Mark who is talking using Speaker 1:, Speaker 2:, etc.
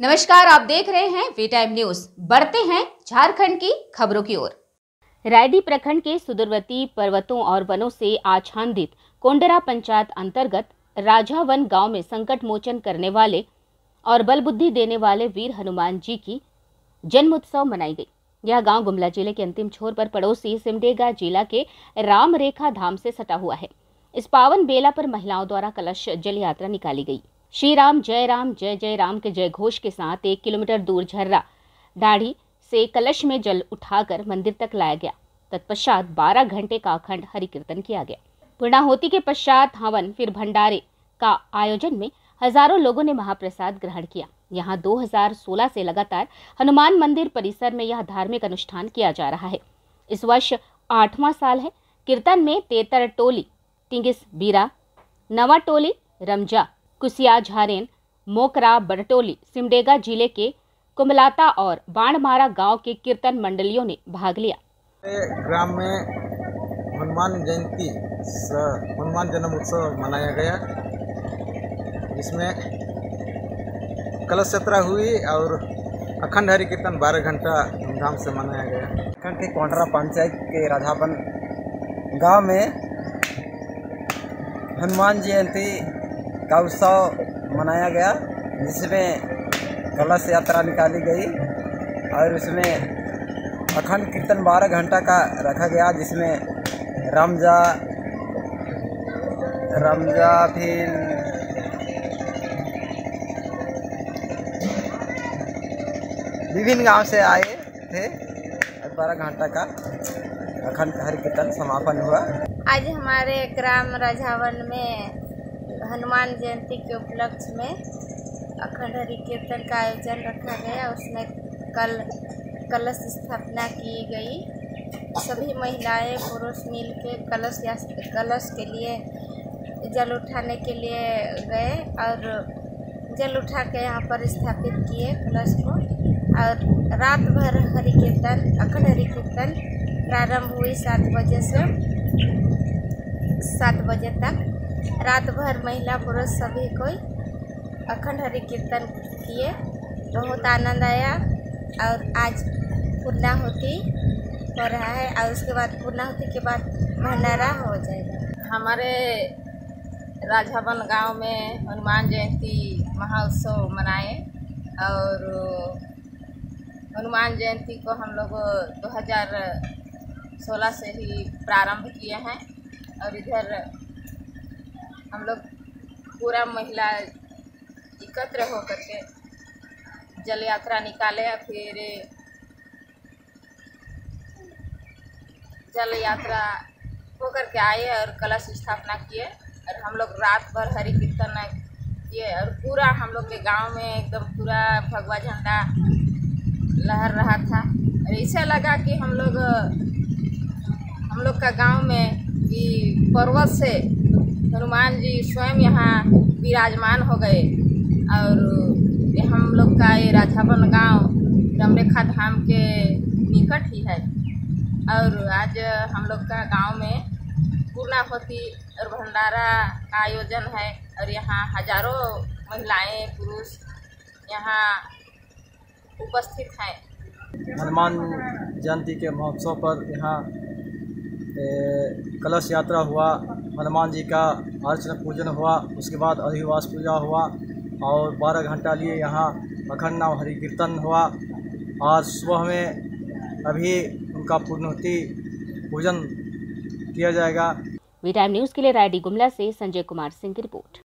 Speaker 1: नमस्कार, आप देख रहे हैं वी टाइम न्यूज़ बढ़ते हैं झारखंड की खबरों की ओर। रायडी प्रखंड के सुदूरवर्ती पर्वतों और वनों से आच्छादित कोंडरा पंचायत अंतर्गत राजा वन गाँव में संकट मोचन करने वाले और बल बुद्धि देने वाले वीर हनुमान जी की जन्म उत्सव मनाई गई। यह गाँव गुमला ज़िले के अंतिम छोर पर पड़ोसी सिमडेगा जिला के राम रेखा धाम से सटा हुआ है। इस पावन बेला पर महिलाओं द्वारा कलश जल यात्रा निकाली गई। श्री राम जय राम, जय जय राम के जय घोष के साथ एक किलोमीटर दूर झर्रा। दाढ़ी से कलश में जल उठाकर मंदिर तक लाया गया। तत्पश्चात 12 घंटे का अखंड हरि कीर्तन किया गया। पूर्णाहुति के पश्चात हवन, फिर भंडारे का आयोजन में हज़ारों लोगों ने महाप्रसाद ग्रहण किया। यहाँ 2016 से लगातार हनुमान मंदिर परिसर में यह धार्मिक अनुष्ठान किया जा रहा है। इस वर्ष आठवां साल है। कीर्तन में तेतर टोली, टिंगिस बीरा, नवा टोली, रमजा कुसिया झारेन मोकरा बरटोली सिमडेगा ज़िले के कुमलाता और बाणमारा गाँव के कीर्तन मंडलियों ने भाग लिया।
Speaker 2: ग्राम में हनुमान जयंती हनुमान जन्म उत्सव मनाया गया जिसमें कलश यात्रा हुई और अखंड हरि कीर्तन बारह घंटा धूमधाम से मनाया गया।
Speaker 3: खंड के कोंडरा पंचायत के राधावन गाँव में हनुमान जयंती का उत्सव मनाया गया, जिसमें कलश यात्रा निकाली गई और उसमें अखंड कीर्तन बारह घंटा का रखा गया, जिसमें रमजा रमजा फिर विभिन्न गाँव से आए थे। बारह घंटा का अखंड हरि कीर्तन समापन हुआ।
Speaker 4: आज हमारे ग्राम राजावन में हनुमान जयंती के उपलक्ष्य में अखंड हरि कीर्तन का आयोजन रखा गया। उसमें कल, कलश स्थापना की गई। सभी महिलाएँ, पुरुष मिल के कलश या कलश के लिए जल उठाने के लिए गए और जल उठा के यहाँ पर स्थापित किए कलश को। और रात भर हरि कीर्तन, अखंड हरि कीर्तन प्रारंभ हुई सात बजे से सात बजे तक। रात भर महिला पुरुष सभी कोई अखंड हरि कीर्तन किए। बहुत आनंद आया और आज पूर्णाहुति हो रहा है और उसके बाद पूर्णाहुति के बाद भंडारा हो जाएगा।
Speaker 5: हमारे राजावन गाँव में हनुमान जयंती महोत्सव मनाए और हनुमान जयंती को हम लोग 2016 से ही प्रारंभ किए हैं और इधर हम लोग पूरा महिला एकत्र होकर के जल यात्रा निकाले फिर जल यात्रा होकर के आए और कलश स्थापना किए और हम लोग रात भर हरि कीर्तन किए और पूरा हम लोग के गाँव में एकदम पूरा भगवा झंडा लहर रहा था। और ऐसा लगा कि हम लोग हम लोग का गाँव में कि पर्वत से हनुमान जी स्वयं यहाँ विराजमान हो गए और हम लोग का ये राधावन गाँव रमरेखा धाम के निकट ही है। और आज हम लोग का गाँव में पूर्णाहुति और भंडारा का आयोजन है और यहाँ हज़ारों महिलाएँ, पुरुष यहाँ उपस्थित हैं।
Speaker 3: हनुमान जयंती के महोत्सव पर यहाँ कलश यात्रा हुआ। हनुमान जी का अर्चना पूजन हुआ, उसके बाद अधिवास पूजा हुआ और बारह घंटा लिए यहाँ अखंड नाम हरि कीर्तन हुआ। आज सुबह में अभी उनका पूर्णोति पूजन किया जाएगा।
Speaker 1: वी टाइम न्यूज़ के लिए रायडी गुमला से संजय कुमार सिंह की रिपोर्ट।